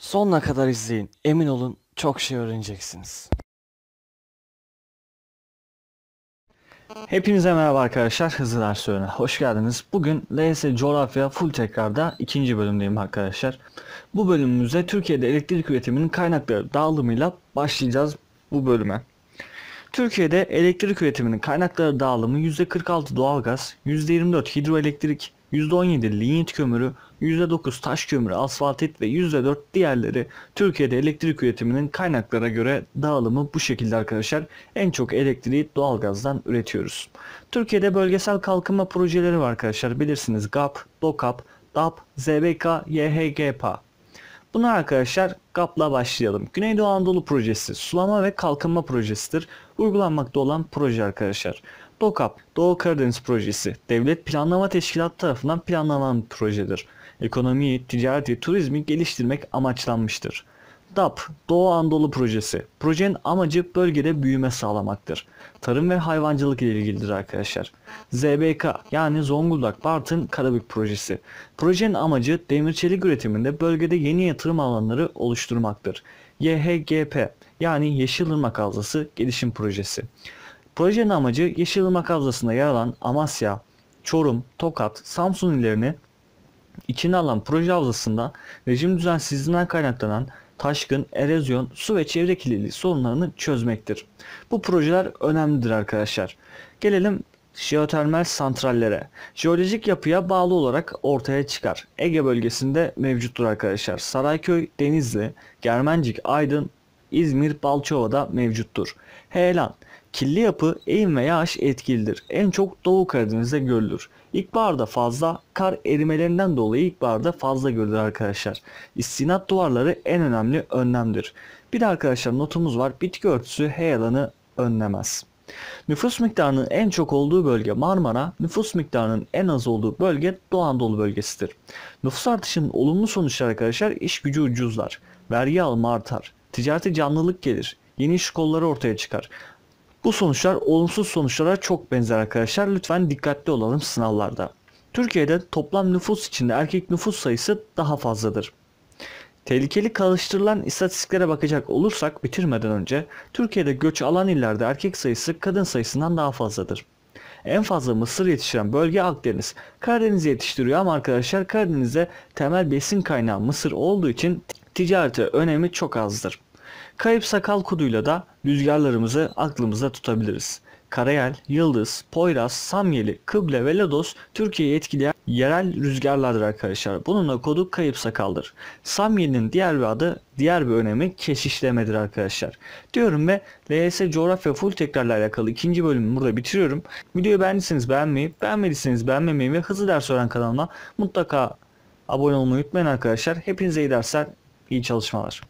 Sonuna kadar izleyin. Emin olun çok şey öğreneceksiniz. Hepinize merhaba arkadaşlar. Hızlı ders öğrenine hoş geldiniz. Bugün LS Coğrafya Full Tekrar'da ikinci bölümdeyim arkadaşlar. Bu bölümümüzde Türkiye'de elektrik üretiminin kaynakları dağılımıyla başlayacağız bu bölüme. Türkiye'de elektrik üretiminin kaynakları dağılımı %46 doğalgaz, %24 hidroelektrik, %17 linyit kömürü, %9 taş kömürü, asfaltit ve %4 diğerleri Türkiye'de elektrik üretiminin kaynaklara göre dağılımı bu şekilde arkadaşlar. En çok elektriği doğalgazdan üretiyoruz. Türkiye'de bölgesel kalkınma projeleri var arkadaşlar. Bilirsiniz GAP, DOKAP, DAP, ZBK, YHGPA. Bunlar arkadaşlar GAP'la başlayalım. Güneydoğu Anadolu Projesi sulama ve kalkınma projesidir. Uygulanmakta olan proje arkadaşlar. DOKAP, Doğu Karadeniz Projesi, Devlet Planlama Teşkilatı tarafından planlanan projedir. Ekonomiyi, ticareti, turizmi geliştirmek amaçlanmıştır. DAP, Doğu Anadolu Projesi. Projenin amacı bölgede büyüme sağlamaktır. Tarım ve hayvancılık ile ilgilidir arkadaşlar. ZBK yani Zonguldak Bartın Karabük Projesi. Projenin amacı demir çelik üretiminde bölgede yeni yatırım alanları oluşturmaktır. YHGP yani Yeşilırmak Havzası Gelişim Projesi. Projenin amacı Yeşilırmak Havzası'nda yer alan Amasya, Çorum, Tokat, Samsun illerini içine alan proje havzasında rejim düzensizliğinden kaynaklanan taşkın, erozyon, su ve çevre kirliliği sorunlarını çözmektir. Bu projeler önemlidir arkadaşlar. Gelelim jeotermal santrallere. Jeolojik yapıya bağlı olarak ortaya çıkar. Ege bölgesinde mevcuttur arkadaşlar. Sarayköy, Denizli, Germencik, Aydın, İzmir, Balçova'da mevcuttur. Heyelan Kirli yapı eğim ve yağış etkilidir. En çok Doğu Karadeniz'de görülür. İlkbaharda fazla, kar erimelerinden dolayı ilkbaharda fazla görülür arkadaşlar. İstinat duvarları en önemli önlemdir. Bir de arkadaşlar notumuz var. Bitki örtüsü heyelanı önlemez. Nüfus miktarının en çok olduğu bölge Marmara, nüfus miktarının en az olduğu bölge Doğu Anadolu bölgesidir. Nüfus artışının olumlu sonuçları arkadaşlar iş gücü ucuzlar, vergi alımı artar, ticareti canlılık gelir, yeni iş kolları ortaya çıkar. Bu sonuçlar olumsuz sonuçlara çok benzer arkadaşlar. Lütfen dikkatli olalım sınavlarda. Türkiye'de toplam nüfus içinde erkek nüfus sayısı daha fazladır. Tehlikeli karıştırılan istatistiklere bakacak olursak bitirmeden önce Türkiye'de göç alan illerde erkek sayısı kadın sayısından daha fazladır. En fazla mısır yetiştiren bölge Akdeniz. Karadeniz yetiştiriyor ama arkadaşlar Karadeniz'de temel besin kaynağı mısır olduğu için ticarete önemi çok azdır. Kayıp sakal kuduyla da rüzgarlarımızı aklımızda tutabiliriz. Karayel, Yıldız, Poyraz, Samyeli, Kıble ve Lodos Türkiye'yi etkileyen yerel rüzgarlardır arkadaşlar. Bunun da kodu kayıp sakaldır. Samyeli'nin diğer bir adı, diğer bir önemi keşişlemedir arkadaşlar. Diyorum ve LYS coğrafya full tekrarla alakalı ikinci bölümü burada bitiriyorum. Videoyu beğendiyseniz beğenmeyi, beğenmediyseniz beğenmemeyi ve hızlı ders öğren kanalıma mutlaka abone olmayı unutmayın arkadaşlar. Hepinize iyi dersler, iyi çalışmalar.